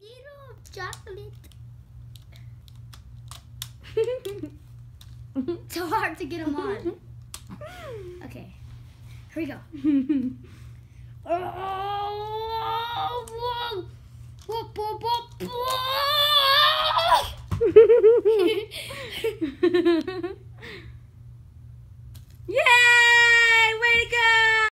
Little chocolate. so hard to get them on. Okay, here we go.